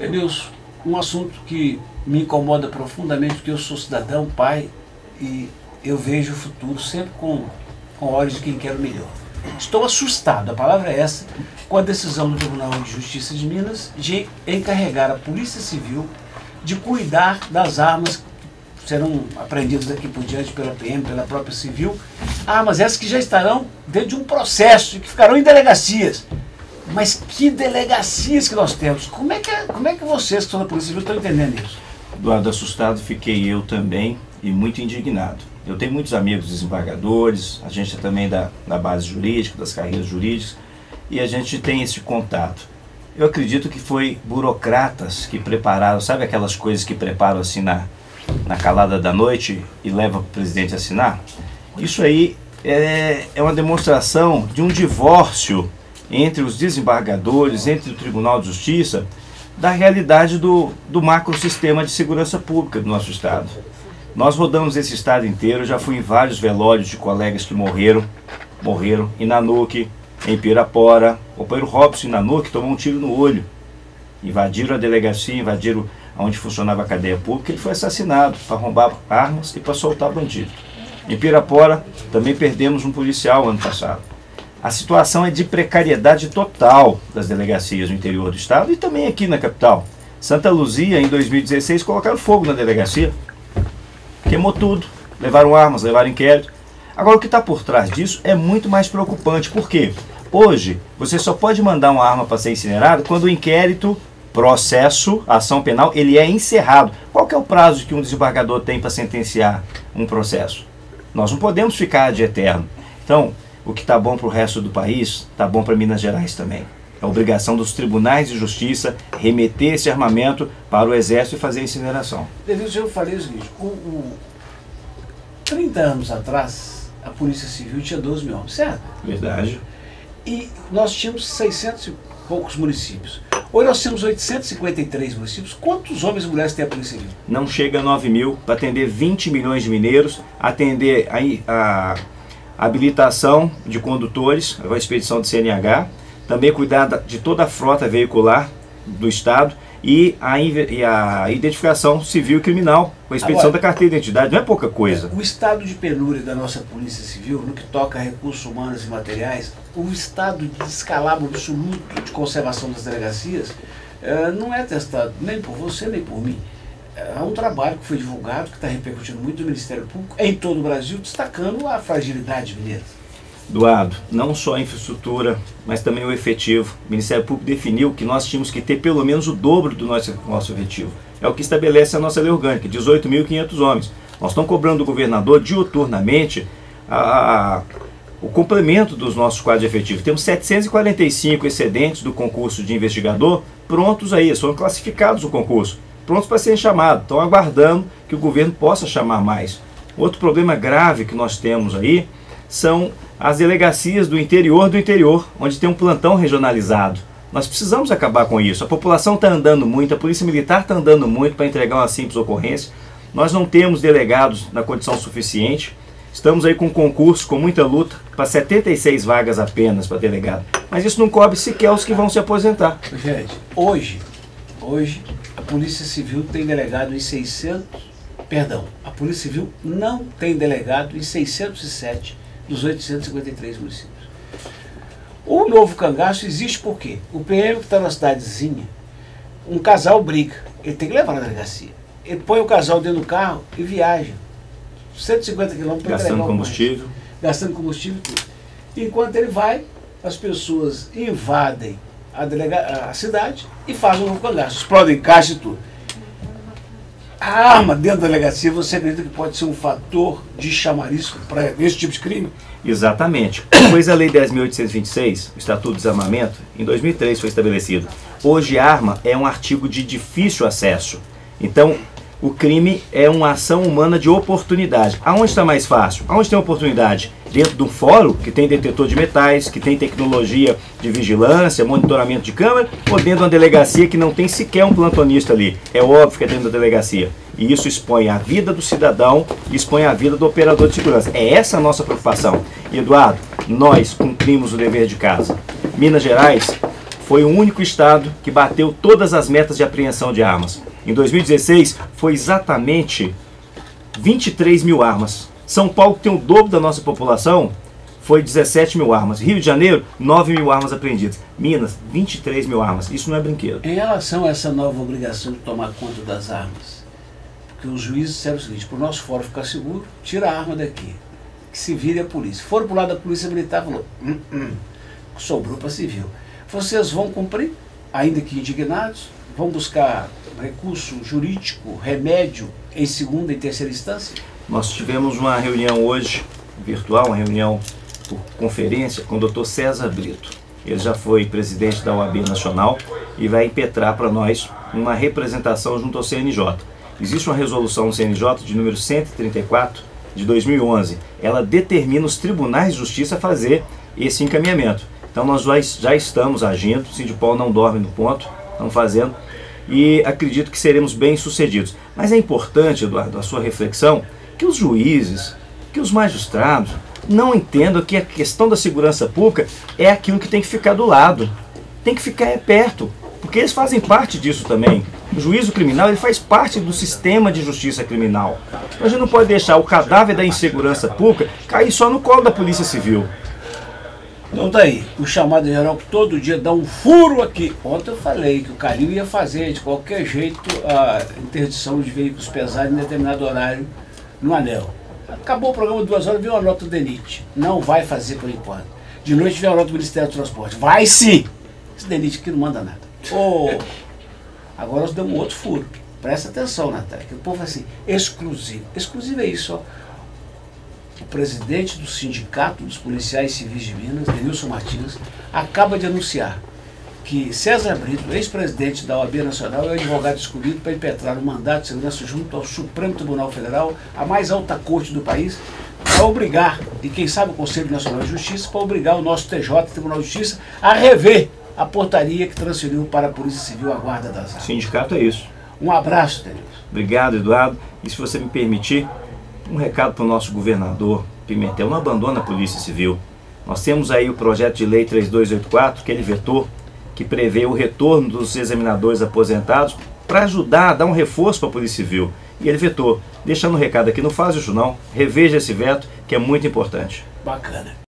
Denilson, um assunto que me incomoda profundamente, porque eu sou cidadão, pai, e eu vejo o futuro sempre com, com olhos de quem quer o melhor. Estou assustado, a palavra é essa, com a decisão do Tribunal de Justiça de Minas de encarregar a Polícia Civil de cuidar das armas que serão apreendidas daqui por diante pela PM, pela própria Civil, armas essas que já estarão dentro de um processo que ficarão em delegacias. Mas que delegacias que nós temos? Como é que, como é que vocês que são da Polícia Civil estão entendendo isso? Eduardo, assustado fiquei eu também e muito indignado. Eu tenho muitos amigos desembargadores, a gente é também da, da base jurídica, das carreiras jurídicas, e a gente tem esse contato. Eu acredito que foi burocratas que prepararam, sabe aquelas coisas que preparam assim na, na calada da noite e levam para o presidente assinar? Isso aí é, é uma demonstração de um divórcio entre os desembargadores, entre o Tribunal de Justiça, da realidade do, do macrosistema de segurança pública do nosso Estado. Nós rodamos esse estado inteiro, já fui em vários velórios de colegas que morreram, morreram em Nanuque, em Pirapora. O companheiro Robson em Nanuque tomou um tiro no olho. Invadiram a delegacia, invadiram onde funcionava a cadeia pública, ele foi assassinado para roubar armas e para soltar bandido. Em Pirapora também perdemos um policial ano passado. A situação é de precariedade total das delegacias no interior do estado e também aqui na capital. Santa Luzia, em 2016, colocaram fogo na delegacia. Queimou tudo, levaram armas, levaram inquérito. Agora, o que está por trás disso é muito mais preocupante. Por quê? Hoje, você só pode mandar uma arma para ser incinerada quando o inquérito, processo, ação penal, ele é encerrado. Qual é o prazo que um desembargador tem para sentenciar um processo? Nós não podemos ficar de eterno. Então, o que está bom para o resto do país, está bom para Minas Gerais também. É obrigação dos tribunais de justiça remeter esse armamento para o Exército e fazer a incineração. Eu falei o seguinte: o, o, 30 anos atrás, a Polícia Civil tinha 12 mil homens, certo? Verdade. E nós tínhamos 600 e poucos municípios. Hoje nós temos 853 municípios. Quantos homens e mulheres tem a Polícia Civil? Não chega a 9 mil para atender 20 milhões de mineiros, atender a, a habilitação de condutores, a expedição de CNH, também cuidar de toda a frota veicular do Estado e a, e a identificação civil e criminal, com a expedição Agora, da carteira de identidade. Não é pouca coisa. O estado de penúria da nossa Polícia Civil, no que toca a recursos humanos e materiais, o estado de descalabro absoluto de conservação das delegacias, eh, não é testado nem por você nem por mim. É um trabalho que foi divulgado, que está repercutindo muito no Ministério Público em todo o Brasil, destacando a fragilidade mineira. Eduardo, não só a infraestrutura, mas também o efetivo. O Ministério Público definiu que nós tínhamos que ter pelo menos o dobro do nosso, nosso efetivo. É o que estabelece a nossa lei orgânica, 18.500 homens. Nós estamos cobrando do governador diuturnamente a, a, o complemento dos nossos quadros efetivos. Temos 745 excedentes do concurso de investigador prontos aí, foram classificados o concurso, prontos para serem chamados. Estão aguardando que o governo possa chamar mais. Outro problema grave que nós temos aí são as delegacias do interior do interior, onde tem um plantão regionalizado. Nós precisamos acabar com isso. A população está andando muito, a polícia militar está andando muito para entregar uma simples ocorrência. Nós não temos delegados na condição suficiente. Estamos aí com um concurso, com muita luta, para 76 vagas apenas para delegado. Mas isso não cobre sequer os que vão se aposentar. Gente, hoje, hoje, a Polícia Civil tem delegado em 600... Perdão, a Polícia Civil não tem delegado em 607 dos 853 municípios. O novo cangaço existe por quê? O PM que está na cidadezinha, um casal briga, ele tem que levar na delegacia. Ele põe o casal dentro do carro e viaja. 150 quilômetros para Gastando combustível. Mais. Gastando combustível e tudo. Enquanto ele vai, as pessoas invadem a, delega a cidade e fazem um novo cangaço. Explodem caixa e tudo a arma dentro da delegacia, você acredita que pode ser um fator de chamariz para esse tipo de crime? Exatamente. Pois a Lei 10.826, o Estatuto do Desarmamento, em 2003 foi estabelecido. Hoje, arma é um artigo de difícil acesso. Então, o crime é uma ação humana de oportunidade. Aonde está mais fácil? Aonde tem oportunidade? Dentro de um fórum que tem detetor de metais, que tem tecnologia de vigilância, monitoramento de câmera, ou dentro de uma delegacia que não tem sequer um plantonista ali? É óbvio que é dentro da delegacia. E isso expõe a vida do cidadão expõe a vida do operador de segurança. É essa a nossa preocupação. E Eduardo, nós cumprimos o dever de casa. Minas Gerais foi o único estado que bateu todas as metas de apreensão de armas. Em 2016, foi exatamente 23 mil armas. São Paulo, que tem o dobro da nossa população, foi 17 mil armas. Rio de Janeiro, 9 mil armas apreendidas. Minas, 23 mil armas. Isso não é brinquedo. Em relação a essa nova obrigação de tomar conta das armas, porque os juízes disseram o seguinte, para o nosso fórum ficar seguro, tira a arma daqui, que se vire a polícia. Foram para o lado da polícia militar falou, hum, hum, sobrou para civil. Vocês vão cumprir, ainda que indignados, vão buscar recurso jurídico, remédio em segunda e terceira instância? Nós tivemos uma reunião hoje, virtual, uma reunião por conferência com o Dr. César Brito. Ele já foi presidente da OAB Nacional e vai impetrar para nós uma representação junto ao CNJ. Existe uma resolução do CNJ de número 134 de 2011. Ela determina os tribunais de justiça fazer esse encaminhamento. Então nós já estamos agindo, o Sindipol não dorme no ponto, estamos fazendo e acredito que seremos bem sucedidos. Mas é importante, Eduardo, a sua reflexão, que os juízes, que os magistrados, não entendam que a questão da segurança pública é aquilo que tem que ficar do lado. Tem que ficar perto, porque eles fazem parte disso também. O juízo criminal ele faz parte do sistema de justiça criminal. A gente não pode deixar o cadáver da insegurança pública cair só no colo da Polícia Civil. Então tá aí, o chamado geral que todo dia dá um furo aqui. Ontem eu falei que o Calil ia fazer de qualquer jeito a interdição de veículos pesados em determinado horário no anel. Acabou o programa duas horas, veio uma nota do DENIT. Não vai fazer por enquanto. De noite veio a nota do Ministério do Transporte. Vai sim! Esse DENIT aqui não manda nada. Oh, agora nós damos outro furo. Presta atenção, Natália, que o povo é assim, exclusivo. Exclusivo é isso, ó. O presidente do Sindicato dos Policiais Civis de Minas, Denilson Martins, acaba de anunciar que César Brito, ex-presidente da OAB Nacional, é o advogado escolhido para impetrar o mandato de segurança junto ao Supremo Tribunal Federal, a mais alta corte do país, para obrigar, e quem sabe o Conselho Nacional de Justiça, para obrigar o nosso TJ, Tribunal de Justiça, a rever a portaria que transferiu para a Polícia Civil a guarda das armas. Sindicato é isso. Um abraço, Denilson. Obrigado, Eduardo. E se você me permitir, um recado para o nosso governador Pimentel, não abandona a Polícia Civil. Nós temos aí o projeto de lei 3284, que ele vetou, que prevê o retorno dos examinadores aposentados para ajudar a dar um reforço para a Polícia Civil. E ele vetou. Deixando um recado aqui, não faz isso não, reveja esse veto, que é muito importante. Bacana.